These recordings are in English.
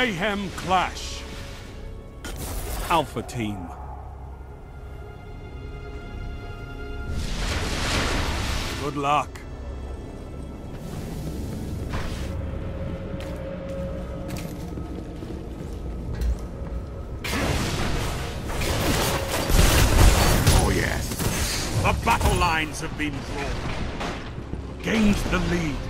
Mayhem Clash. Alpha Team. Good luck. Oh yes. The battle lines have been drawn. Gained the lead.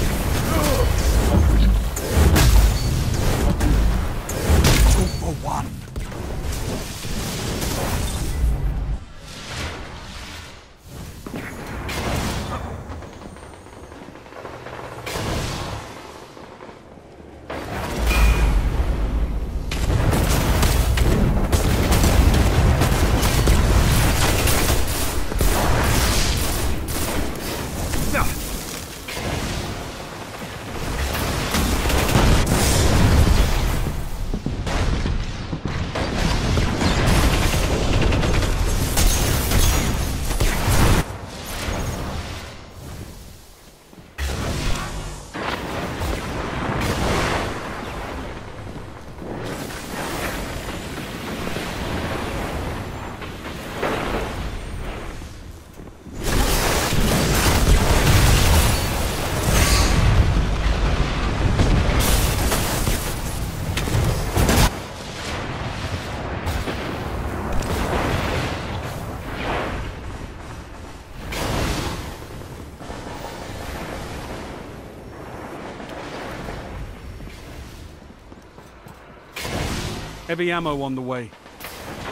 Heavy ammo on the way.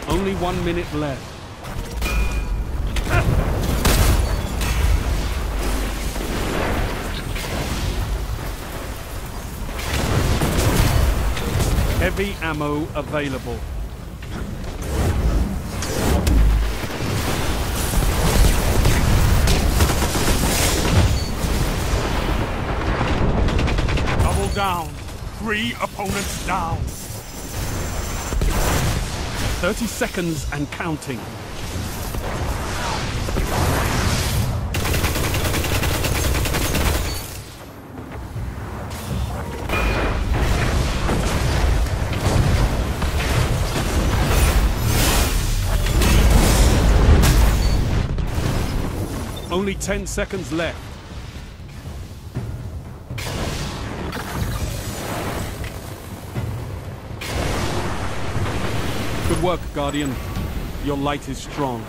Only one minute left. Heavy ammo available. Double down. Three opponents down. 30 seconds and counting. Only 10 seconds left. Good work, Guardian. Your light is strong.